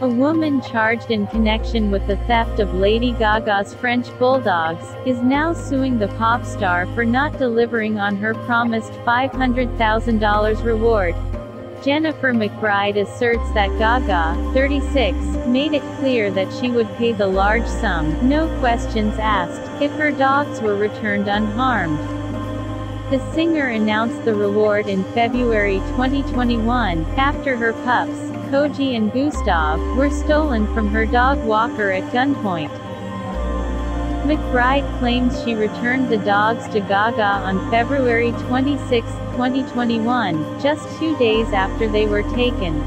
A woman charged in connection with the theft of Lady Gaga's French bulldogs, is now suing the pop star for not delivering on her promised $500,000 reward. Jennifer McBride asserts that Gaga, 36, made it clear that she would pay the large sum, no questions asked, if her dogs were returned unharmed. The singer announced the reward in February 2021, after her pups, Koji and Gustav, were stolen from her dog walker at gunpoint. McBride claims she returned the dogs to Gaga on February 26, 2021, just two days after they were taken.